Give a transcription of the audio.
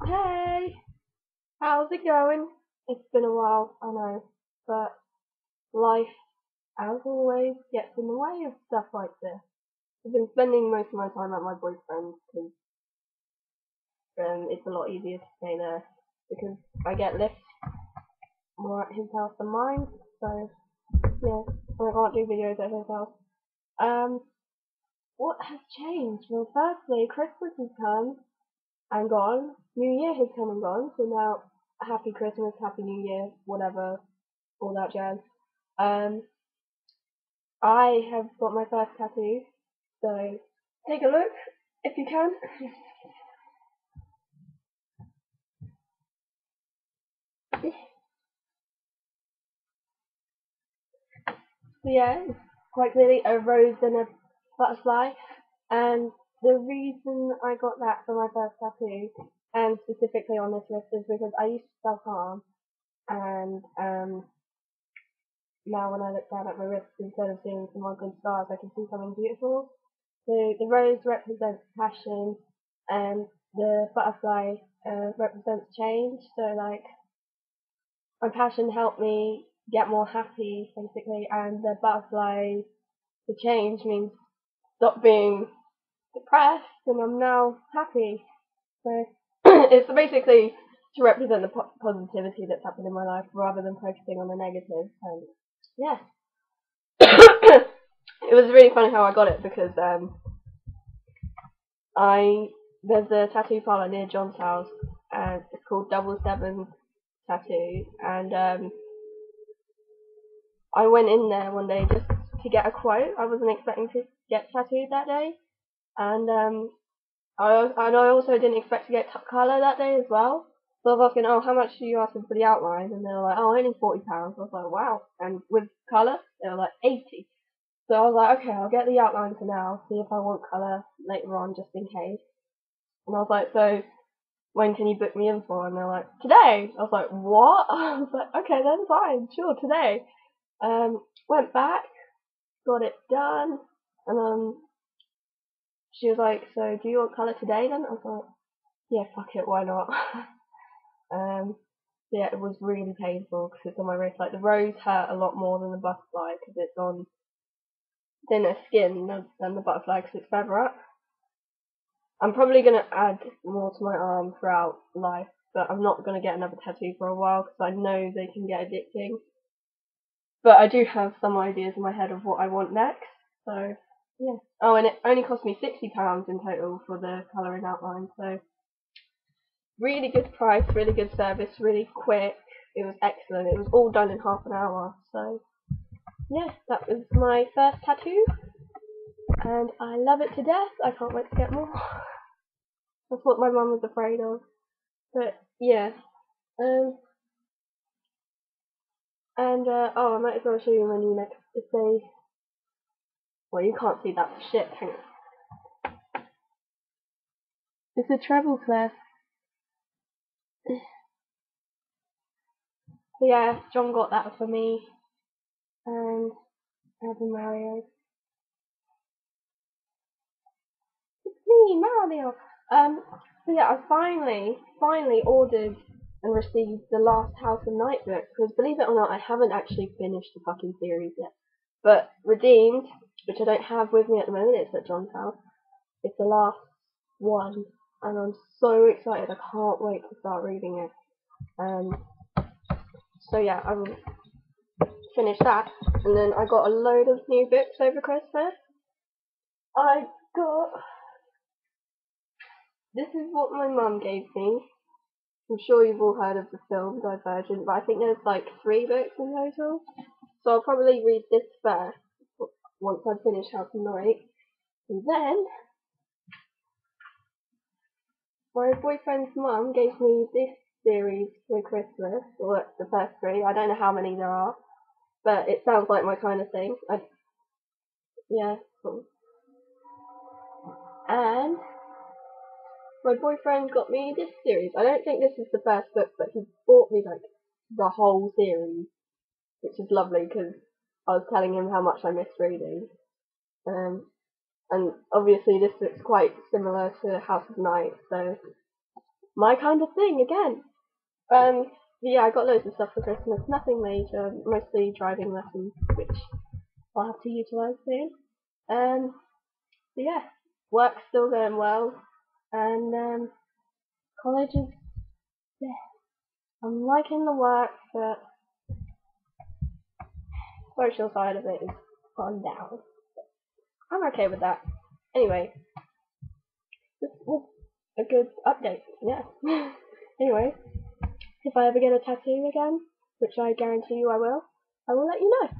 Hey, how's it going? It's been a while, I know, but life, as always, gets in the way of stuff like this. I've been spending most of my time at my boyfriend's because um, it's a lot easier to stay there because I get lifts more at his house than mine, so yeah, I can't do videos at his house. Um, what has changed? Well, firstly, Christmas has come and gone. New Year has come and gone, so now Happy Christmas, Happy New Year, whatever, all that jazz. Um, I have got my first tattoo, so take a look if you can. So yeah, quite clearly a rose and a butterfly, and the reason I got that for my first tattoo, and specifically on this list, is because I used to self-harm, and um, now when I look down at my wrist, instead of seeing some ugly stars, I can see something beautiful. So the rose represents passion, and the butterfly uh, represents change. So like, my passion helped me get more happy, basically, and the butterfly, the change means stop being depressed, and I'm now happy. So it's basically to represent the po- positivity that's happened in my life rather than focusing on the negative. And yeah, it was really funny how I got it because um, I there's a tattoo parlor near John's house, and it's called Double Seven Tattoo, and um, I went in there one day just to get a quote. I wasn't expecting to get tattooed that day, and um, I and I also didn't expect to get t- colour that day as well. So I was asking, oh, how much do you ask for the outline? And they were like, oh, only forty pounds. I was like, wow. And with colour, they were like eighty. So I was like, okay, I'll get the outline for now. See if I want colour later on, just in case. And I was like, so when can you book me in for? And they're like, today. I was like, what? I was like, okay, then fine, sure, today. Um, went back, got it done, and um, she was like, so do you want colour today then? I was like, yeah, fuck it, why not? um, yeah, it was really painful because it's on my wrist. Like the rose hurt a lot more than the butterfly because it's on thinner skin than, the butterfly because it's further up. I'm probably gonna add more to my arm throughout life, but I'm not gonna get another tattoo for a while because I know they can get addicting. But I do have some ideas in my head of what I want next. So yeah. Oh, and it only cost me sixty pounds in total for the colouring outline. So really good price, really good service, really quick. It was excellent. It was all done in half an hour. So yeah, that was my first tattoo, and I love it to death. I can't wait to get more. That's what my mum was afraid of. But yeah. Um. And uh, oh, I might as well show you my new next. It's a well, you can't see that shit. Hang on. It's a clef. So yeah, John got that for me, and I've Mario. It's me, Mario. Um, so yeah, I finally, finally ordered and received the last House of Night book because believe it or not, I haven't actually finished the fucking series yet. But Redeemed, which I don't have with me at the moment, it's at John's house. It's the last one, and I'm so excited. I can't wait to start reading it. Um, so yeah, I will finish that, and then I got a load of new books over Christmas. I got. This is what my mum gave me. I'm sure you've all heard of the film Divergent, but I think there's like three books in total. So I'll probably read this first once I finish House of Night, and then my boyfriend's mum gave me this series for Christmas, or that's the first three. I don't know how many there are, but it sounds like my kind of thing. I, yeah. And my boyfriend got me this series. I don't think this is the first book, but he bought me like the whole series, which is lovely because I was telling him how much I miss reading. Um, and obviously this book's quite similar to House of Night, so my kind of thing again. Um, yeah, I got loads of stuff for Christmas. Nothing major, mostly driving lessons, which I'll have to utilise soon. Um, but yeah, work's still going well, and um, college is yeah. I'm liking the work, but social side of it is gone down. I'm okay with that. Anyway, this was a good update. Yeah. anyway, if I ever get a tattoo again, which I guarantee you I will, I will let you know.